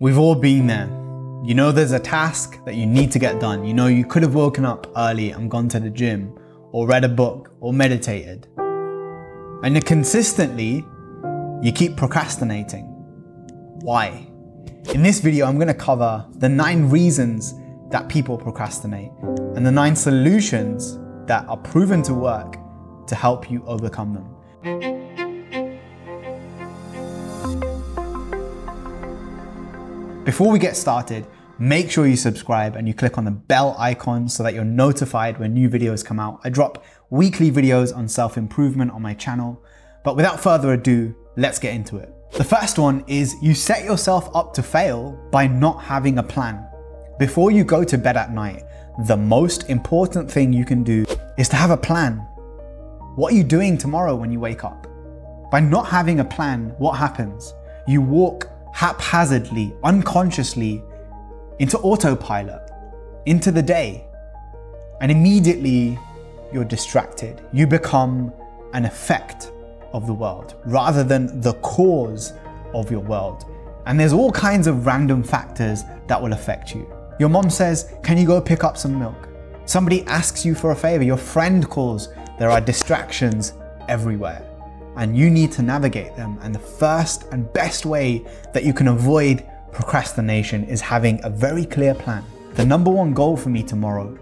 We've all been there. You know there's a task that you need to get done. You know you could have woken up early and gone to the gym, or read a book, or meditated. And consistently, you keep procrastinating. Why? In this video, I'm gonna cover the nine reasons that people procrastinate and the nine solutions that are proven to work to help you overcome them. Before we get started, make sure you subscribe and you click on the bell icon so that you're notified when new videos come out. I drop weekly videos on self-improvement on my channel. But without further ado, let's get into it. The first one is you set yourself up to fail by not having a plan. Before you go to bed at night, the most important thing you can do is to have a plan. What are you doing tomorrow when you wake up? By not having a plan, what happens? You walk haphazardly, unconsciously into autopilot, into the day. And immediately you're distracted. You become an effect of the world rather than the cause of your world. And there's all kinds of random factors that will affect you. Your mom says, Can you go pick up some milk? Somebody asks you for a favor, your friend calls. There are distractions everywhere and you need to navigate them. And the first and best way that you can avoid procrastination is having a very clear plan. The number one goal for me tomorrow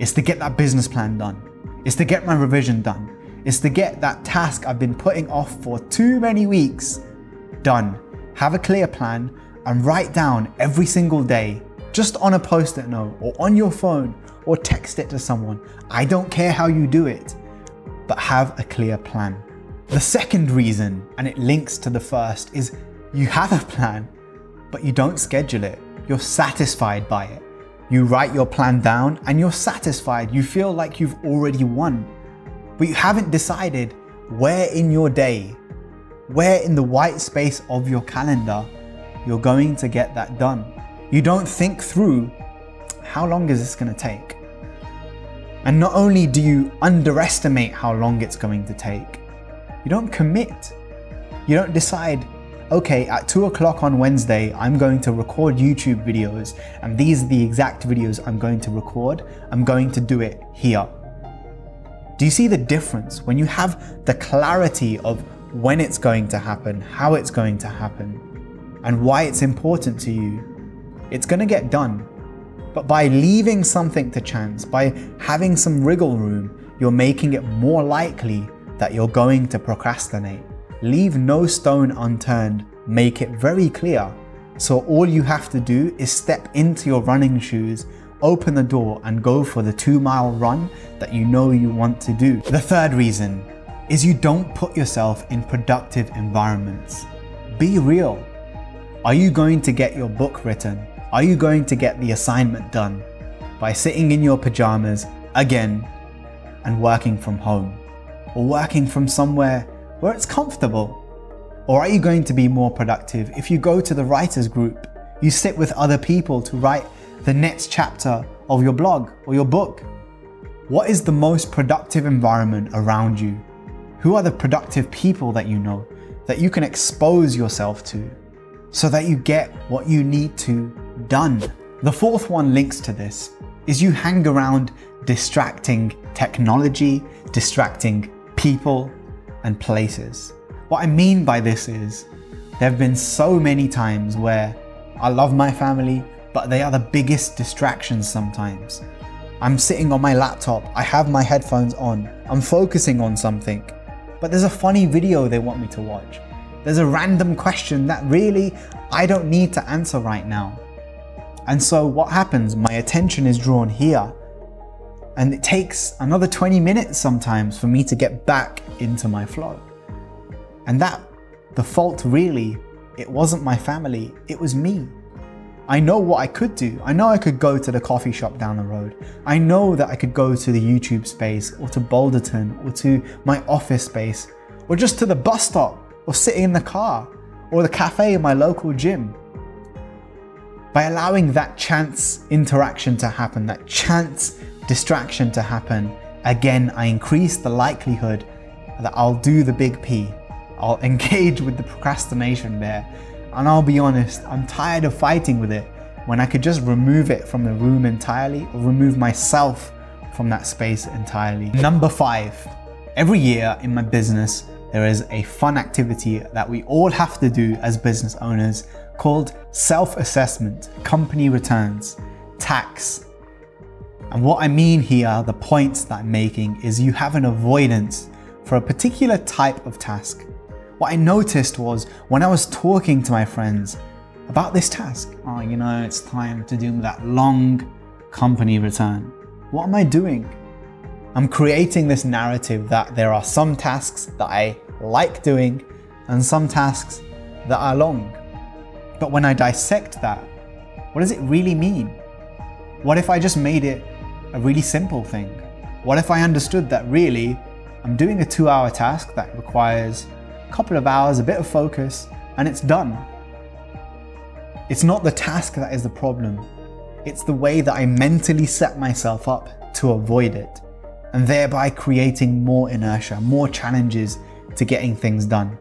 is to get that business plan done, is to get my revision done, is to get that task I've been putting off for too many weeks done. Have a clear plan and write down every single day, just on a post it note or on your phone or text it to someone. I don't care how you do it, but have a clear plan. The second reason, and it links to the first, is you have a plan, but you don't schedule it. You're satisfied by it. You write your plan down and you're satisfied. You feel like you've already won. But you haven't decided where in your day, where in the white space of your calendar, you're going to get that done. You don't think through how long is this going to take? And not only do you underestimate how long it's going to take, you don't commit. You don't decide, okay, at two o'clock on Wednesday, I'm going to record YouTube videos, and these are the exact videos I'm going to record. I'm going to do it here. Do you see the difference when you have the clarity of when it's going to happen, how it's going to happen, and why it's important to you? It's going to get done. But by leaving something to chance, by having some wriggle room, you're making it more likely that you're going to procrastinate. Leave no stone unturned, make it very clear. So all you have to do is step into your running shoes, open the door and go for the two mile run that you know you want to do. The third reason is you don't put yourself in productive environments. Be real. Are you going to get your book written? Are you going to get the assignment done by sitting in your pajamas again and working from home? Or working from somewhere where it's comfortable? Or are you going to be more productive if you go to the writers group? You sit with other people to write the next chapter of your blog or your book. What is the most productive environment around you? Who are the productive people that you know that you can expose yourself to so that you get what you need to done? The fourth one links to this is you hang around distracting technology, distracting people, and places. What I mean by this is, there have been so many times where I love my family, but they are the biggest distractions sometimes. I'm sitting on my laptop, I have my headphones on, I'm focusing on something, but there's a funny video they want me to watch. There's a random question that really I don't need to answer right now. And so what happens? My attention is drawn here and it takes another 20 minutes sometimes for me to get back into my flow. And that, the fault really, it wasn't my family, it was me. I know what I could do. I know I could go to the coffee shop down the road. I know that I could go to the YouTube space or to Boulderton or to my office space or just to the bus stop or sitting in the car or the cafe in my local gym. By allowing that chance interaction to happen, that chance distraction to happen, again, I increase the likelihood that I'll do the big P. I'll engage with the procrastination there And I'll be honest, I'm tired of fighting with it when I could just remove it from the room entirely or remove myself from that space entirely. Number five, every year in my business, there is a fun activity that we all have to do as business owners called self-assessment, company returns, tax. And what I mean here, the points that I'm making, is you have an avoidance for a particular type of task. What I noticed was when I was talking to my friends about this task, oh, you know, it's time to do that long company return. What am I doing? I'm creating this narrative that there are some tasks that I like doing and some tasks that are long. But when I dissect that, what does it really mean? What if I just made it a really simple thing? What if I understood that really I'm doing a two hour task that requires a couple of hours, a bit of focus, and it's done? It's not the task that is the problem. It's the way that I mentally set myself up to avoid it, and thereby creating more inertia, more challenges to getting things done.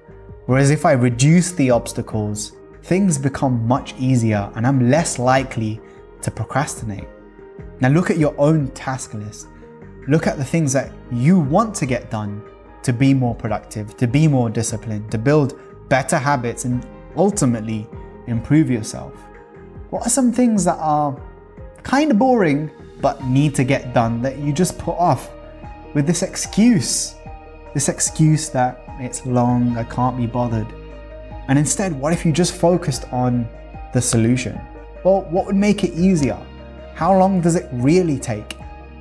Whereas if I reduce the obstacles, things become much easier and I'm less likely to procrastinate. Now look at your own task list. Look at the things that you want to get done to be more productive, to be more disciplined, to build better habits and ultimately improve yourself. What are some things that are kind of boring but need to get done that you just put off with this excuse? This excuse that it's long, I can't be bothered. And instead, what if you just focused on the solution? Well, what would make it easier? How long does it really take?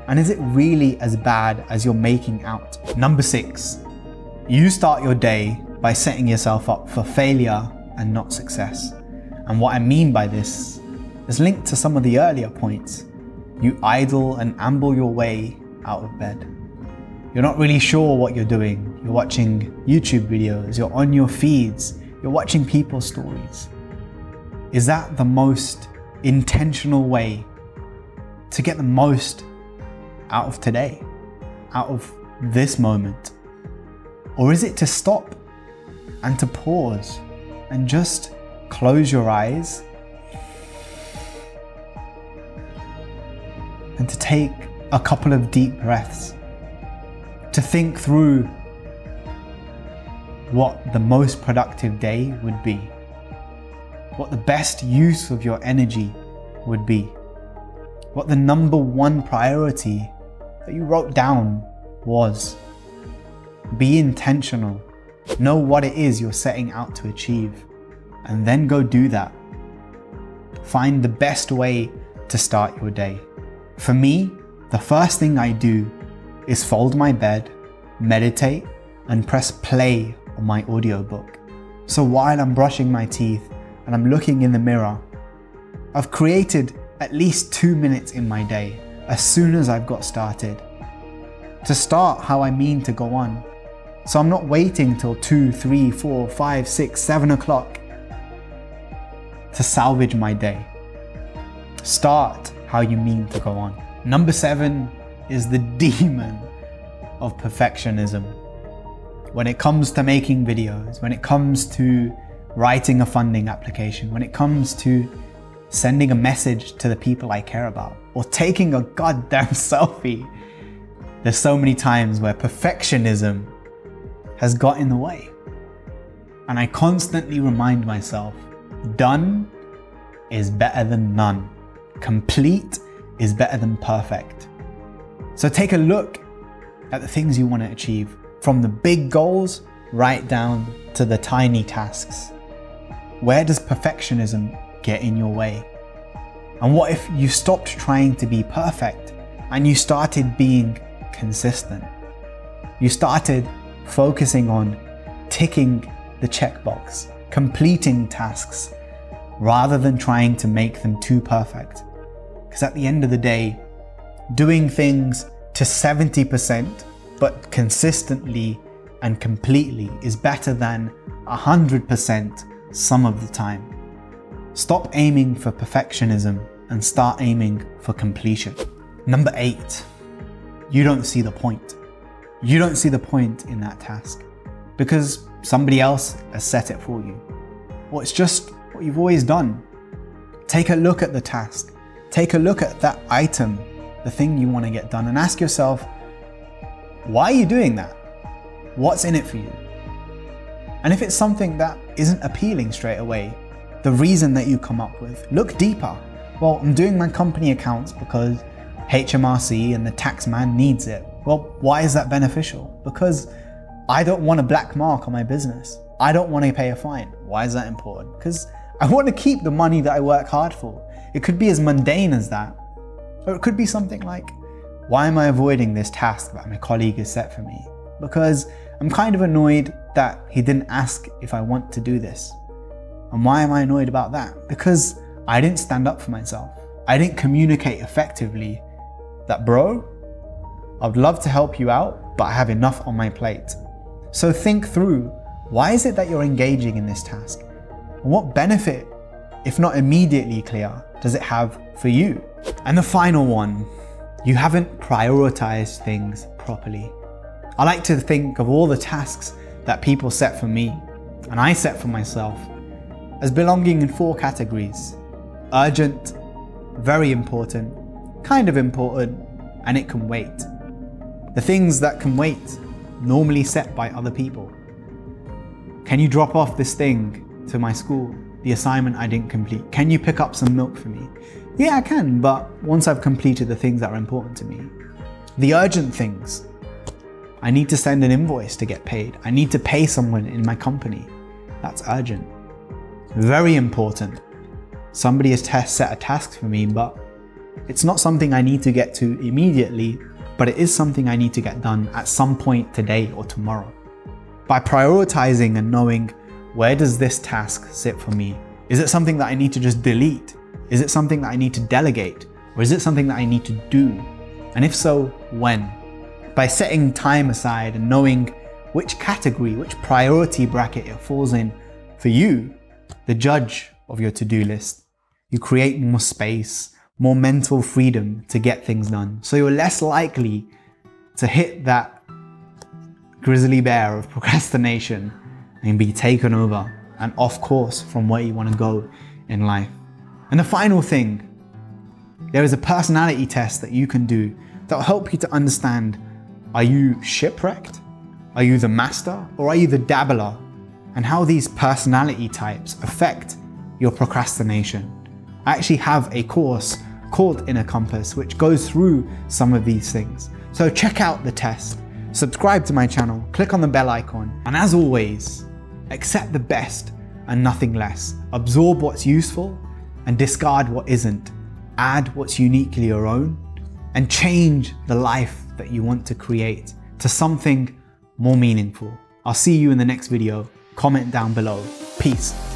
And is it really as bad as you're making out? Number six, you start your day by setting yourself up for failure and not success. And what I mean by this is linked to some of the earlier points. You idle and amble your way out of bed. You're not really sure what you're doing. You're watching YouTube videos, you're on your feeds, you're watching people's stories. Is that the most intentional way to get the most out of today, out of this moment? Or is it to stop and to pause and just close your eyes and to take a couple of deep breaths, to think through what the most productive day would be, what the best use of your energy would be, what the number one priority that you wrote down was. Be intentional. Know what it is you're setting out to achieve, and then go do that. Find the best way to start your day. For me, the first thing I do is fold my bed, meditate, and press play on my audiobook. So while I'm brushing my teeth and I'm looking in the mirror, I've created at least two minutes in my day as soon as I've got started. To start how I mean to go on. So I'm not waiting till 2, 3, 4, 5, 6, 7 o'clock to salvage my day. Start how you mean to go on. Number seven is the demon of perfectionism. When it comes to making videos, when it comes to writing a funding application, when it comes to sending a message to the people I care about, or taking a goddamn selfie, there's so many times where perfectionism has got in the way. And I constantly remind myself done is better than none. Complete is better than perfect. So take a look at the things you want to achieve from the big goals right down to the tiny tasks. Where does perfectionism get in your way? And what if you stopped trying to be perfect and you started being consistent? You started focusing on ticking the checkbox, completing tasks, rather than trying to make them too perfect. Because at the end of the day, doing things to 70% but consistently and completely is better than 100% some of the time. Stop aiming for perfectionism and start aiming for completion. Number eight, you don't see the point. You don't see the point in that task because somebody else has set it for you. Or it's just what you've always done. Take a look at the task. Take a look at that item, the thing you want to get done, and ask yourself, why are you doing that? What's in it for you? And if it's something that isn't appealing straight away, the reason that you come up with, look deeper. Well, I'm doing my company accounts because HMRC and the tax man needs it. Well, why is that beneficial? Because I don't want a black mark on my business. I don't want to pay a fine. Why is that important? Because I want to keep the money that I work hard for. It could be as mundane as that. Or it could be something like, why am I avoiding this task that my colleague has set for me? Because I'm kind of annoyed that he didn't ask if I want to do this. And why am I annoyed about that? Because I didn't stand up for myself. I didn't communicate effectively that, bro, I'd love to help you out, but I have enough on my plate. So think through why is it that you're engaging in this task? And what benefit, if not immediately clear, does it have for you? And the final one, you haven't prioritized things properly. I like to think of all the tasks that people set for me and I set for myself as belonging in four categories urgent, very important, kind of important, and it can wait. The things that can wait, normally set by other people. Can you drop off this thing to my school? The assignment I didn't complete. Can you pick up some milk for me? Yeah, I can, but once I've completed the things that are important to me. The urgent things. I need to send an invoice to get paid. I need to pay someone in my company. That's urgent. Very important. Somebody has set a task for me, but it's not something I need to get to immediately, but it is something I need to get done at some point today or tomorrow. By prioritizing and knowing where does this task sit for me? Is it something that I need to just delete? Is it something that I need to delegate? Or is it something that I need to do? And if so, when? By setting time aside and knowing which category, which priority bracket it falls in for you, the judge of your to do list, you create more space, more mental freedom to get things done. So you're less likely to hit that grizzly bear of procrastination and be taken over and off course from where you want to go in life. And the final thing, there is a personality test that you can do that will help you to understand are you shipwrecked? Are you the master? Or are you the dabbler? And how these personality types affect your procrastination. I actually have a course called Inner Compass which goes through some of these things. So check out the test, subscribe to my channel, click on the bell icon, and as always, accept the best and nothing less. Absorb what's useful and discard what isn't. Add what's uniquely your own and change the life that you want to create to something more meaningful. I'll see you in the next video. Comment down below. Peace.